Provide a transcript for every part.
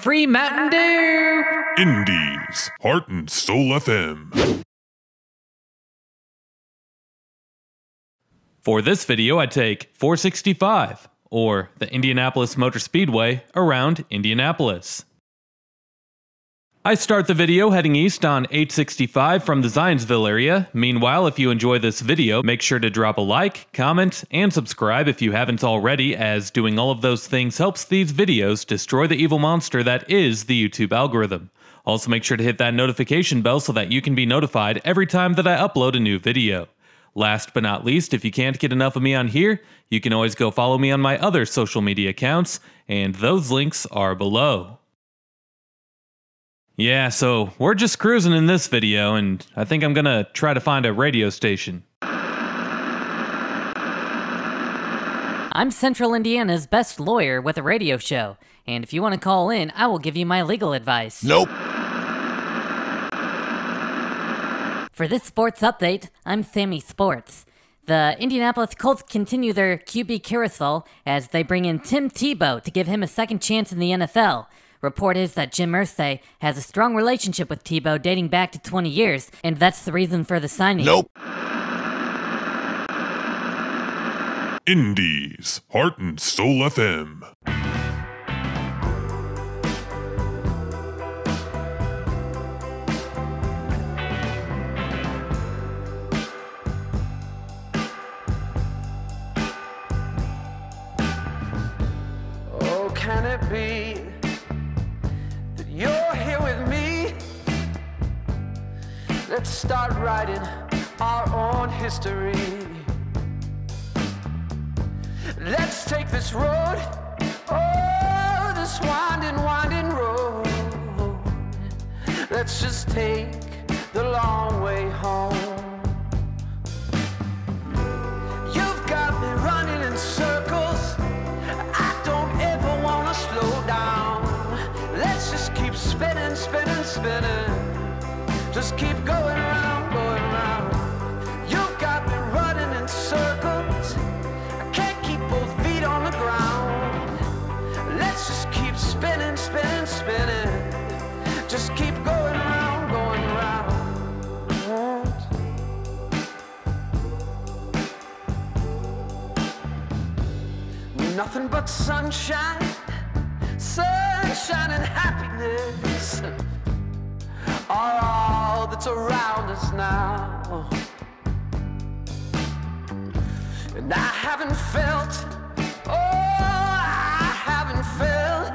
Free Mountain Dew! Indy's, Heart and Soul FM. For this video, I take 465, or the Indianapolis Motor Speedway, around Indianapolis. I start the video heading east on 865 from the Zionsville area. Meanwhile, if you enjoy this video, make sure to drop a like, comment, and subscribe if you haven't already, as doing all of those things helps these videos destroy the evil monster that is the YouTube algorithm. Also, make sure to hit that notification bell so that you can be notified every time that I upload a new video. Last but not least, if you can't get enough of me on here, you can always go follow me on my other social media accounts, and those links are below. Yeah, so we're just cruising in this video, and I think I'm gonna try to find a radio station. I'm Central Indiana's best lawyer with a radio show, and if you want to call in, I will give you my legal advice. Nope. For this sports update, I'm Sammy Sports. The Indianapolis Colts continue their QB carousel as they bring in Tim Tebow to give him a second chance in the NFL. Report is that Jim Irsay has a strong relationship with Tebow dating back to 20 years, and that's the reason for the signing. Nope. Indy's, Heart and Soul FM. Let's start writing our own history. Let's take this road, oh, this winding, winding road. Let's just take the long way home. You've got me running in circles. I don't ever wanna slow down. Let's just keep spinning, spinning, spinning. Just keep going round, going round. You've got me running in circles. I can't keep both feet on the ground. Let's just keep spinning, spinning, spinning. Just keep going round, going round. Nothing but sunshine, sunshine and happiness that's around us now. And I haven't felt, oh, I haven't felt,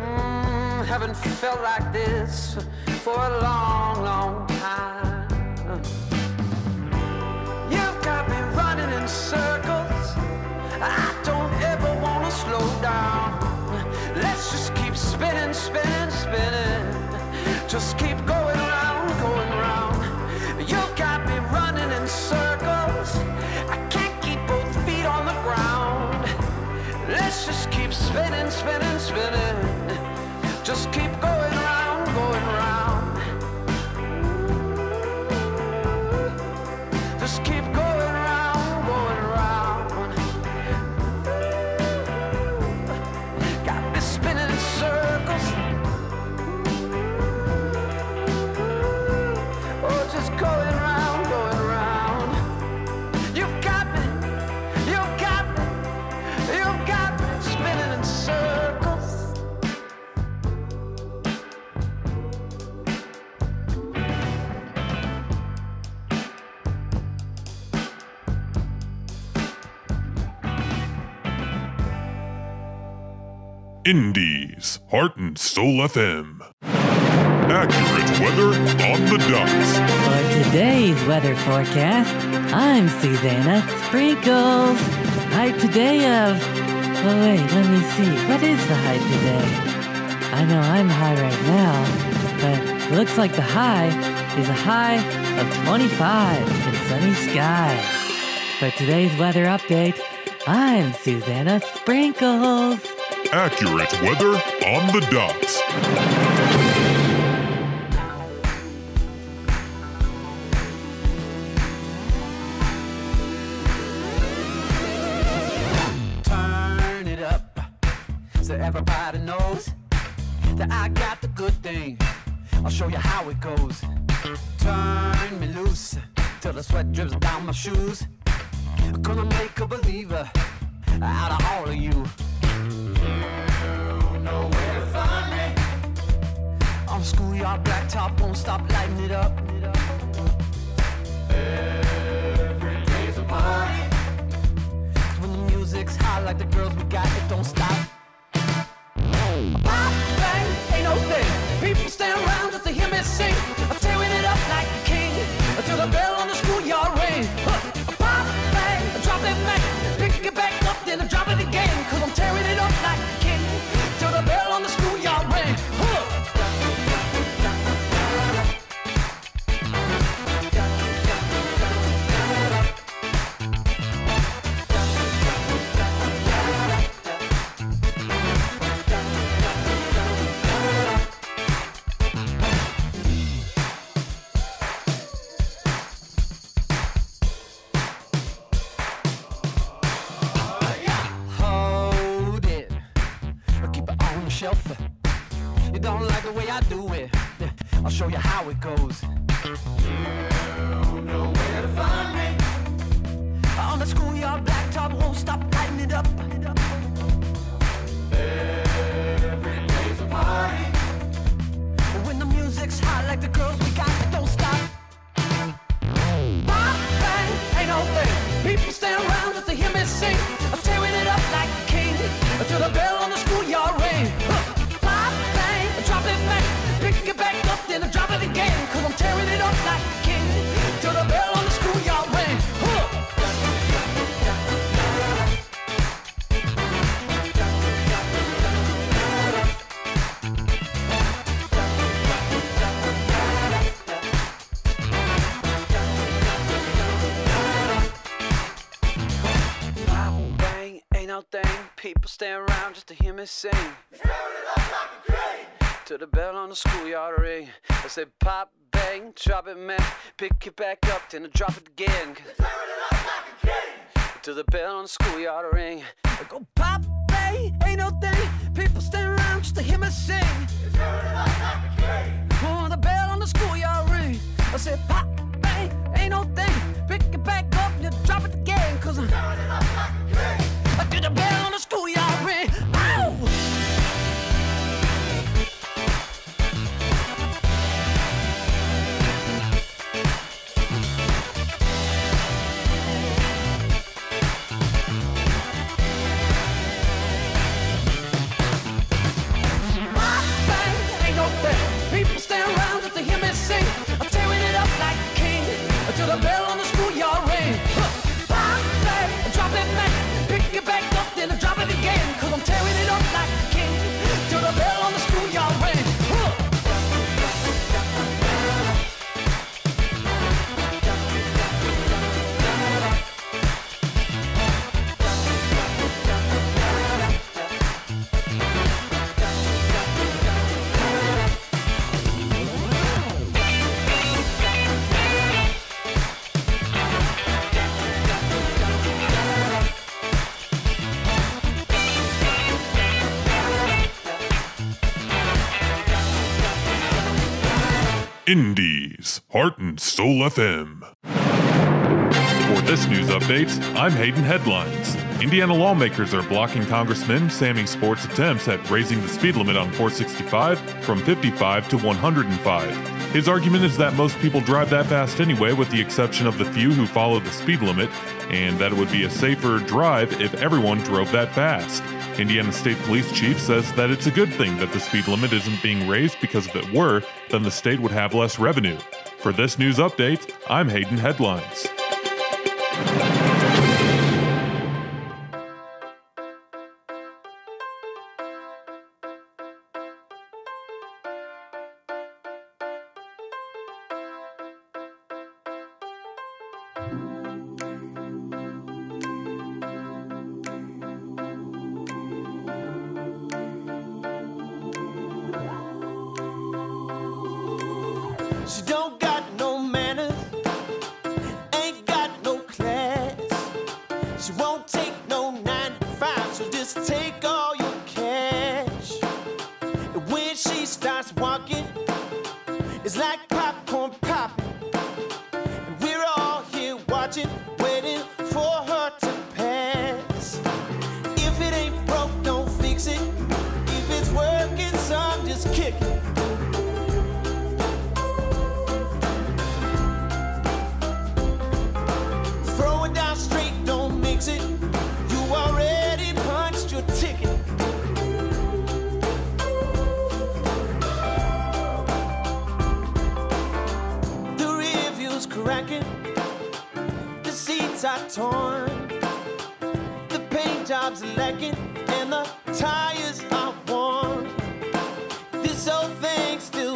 mm, haven't felt like this for a long, long time. You've got me running in circles. I don't ever wanna slow down. Let's just keep spinning, spinning, spinning. Just keep going spinning, spinning, spinning. Just keep Indy's, Heart and Soul FM. Accurate weather on the dot. For today's weather forecast, I'm Susanna Sprinkles. High today of. Oh, wait, let me see. What is the high today? I know I'm high right now, but looks like the high is a high of 25 in sunny skies. For today's weather update, I'm Susanna Sprinkles. Accurate weather on the dot. Turn it up so everybody knows that I got the good thing. I'll show you how it goes. Turn me loose till the sweat drips down my shoes. Gonna make a believer out of all of. You On schoolyard blacktop, won't stop lighting it up. Every day's a party. when the music's hot like the girls we got, it don't stop. Pop, bang, ain't no thing. People stand around just to hear me sing. Shelf. You don't like the way I do it. I'll show you how it goes. You know where to find me. On the schoolyard blacktop, won't stop lighting it up. Every day's a party. When the music's hot, like the girls we got, don't stop. Pop, bang, ain't no thing. People stand around just to hear me sing. I'm tearing it up like a king until the bell Tearing it up like till the bell on the schoolyard thing. People stand around just to hear me sing. To the bell on the schoolyard ring. I say pop, bang, drop it, man. Pick it back up, then I drop it again. To the bell on the schoolyard ring. I go pop, bang, ain't no thing. People stand around just to hear me sing. Oh, the bell on the schoolyard ring. I say pop, Indy's, Heart and Soul FM. For this news update, I'm Hayden Headlines. Indiana lawmakers are blocking Congressman Sammy Sport's attempts at raising the speed limit on 465 from 55 to 105. His argument is that most people drive that fast anyway, with the exception of the few who follow the speed limit, and that it would be a safer drive if everyone drove that fast. Indiana State Police Chief says that it's a good thing that the speed limit isn't being raised because if it were, then the state would have less revenue. For this news update, I'm Hayden Headlines. No cracking, the seats are torn, the paint job's lacking, and the tires are worn. This old thing still.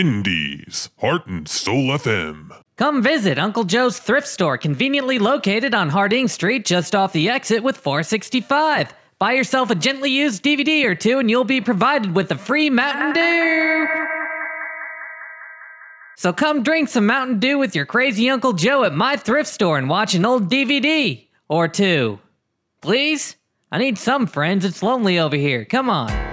Indy's, Heart and Soul FM. Come visit Uncle Joe's thrift store, conveniently located on Harding Street, just off the exit with 465. Buy yourself a gently used DVD or two, and you'll be provided with a free Mountain Dew. So come drink some Mountain Dew with your crazy Uncle Joe at my thrift store and watch an old DVD or two. Please? I need some friends. It's lonely over here. Come on.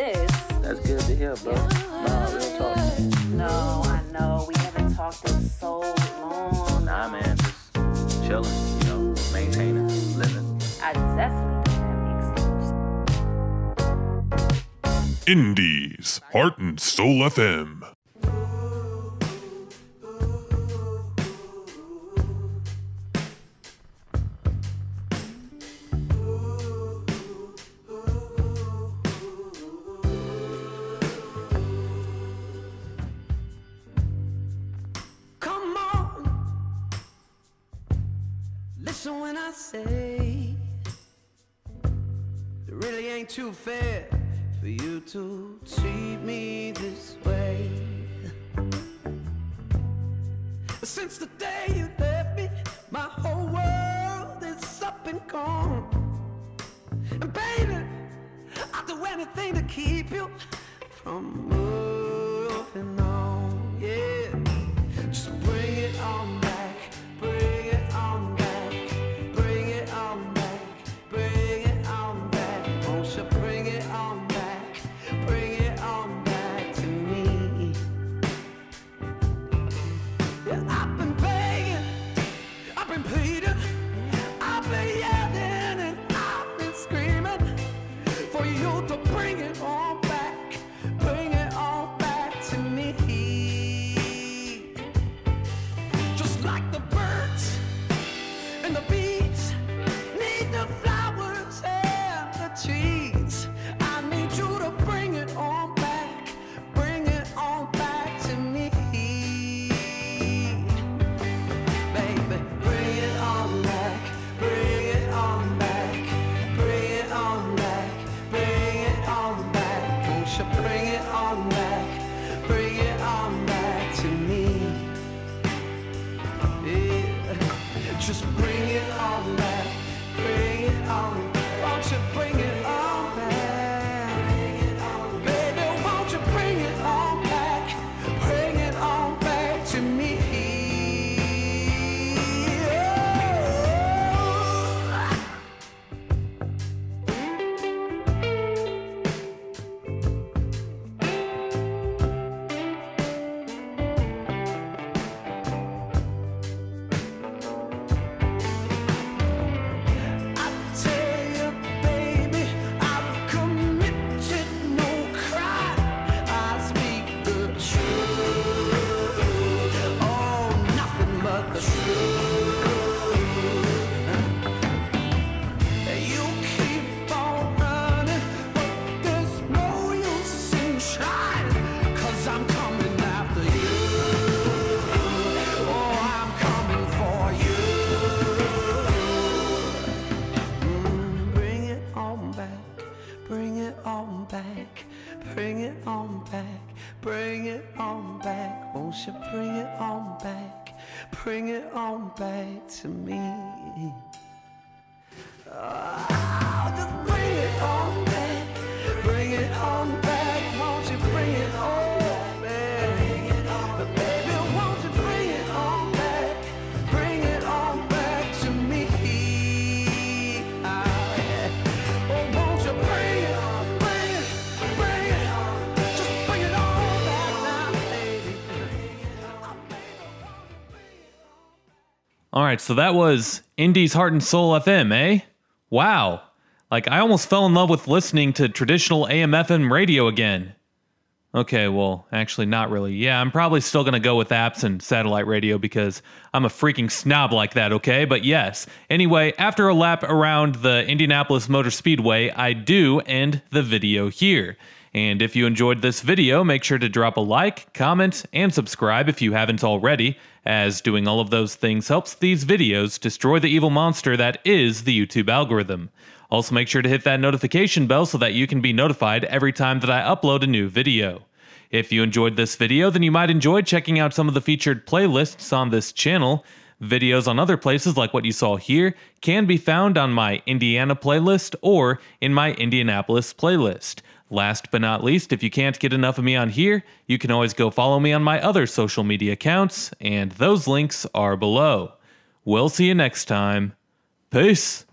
That's good to hear, bro. Nah, talk. No, I know. We haven't talked in so long. Nah, man. Just chilling, you know, maintaining, living. I definitely have excuses. Indy's, Heart and Soul FM. Listen when I say it really ain't too fair for you to treat me this way. Since the day you left me, my whole world is up and gone. And baby, I'll do anything to keep you from moving on. Yeah. All right, so that was Indy's Heart and Soul FM, eh? Wow. Like, I almost fell in love with listening to traditional AM FM radio again. Okay, well, actually, not really. Yeah, I'm probably still going to go with apps and satellite radio because I'm a freaking snob like that, okay? But yes. Anyway, after a lap around the Indianapolis Motor Speedway, I do end the video here. And if you enjoyed this video, make sure to drop a like, comment, and subscribe if you haven't already, as doing all of those things helps these videos destroy the evil monster that is the YouTube algorithm. Also, make sure to hit that notification bell so that you can be notified every time that I upload a new video. If you enjoyed this video, then you might enjoy checking out some of the featured playlists on this channel. Videos on other places, like what you saw here, can be found on my Indiana playlist or in my Indianapolis playlist. Last but not least, if you can't get enough of me on here, you can always go follow me on my other social media accounts, and those links are below. We'll see you next time. Peace.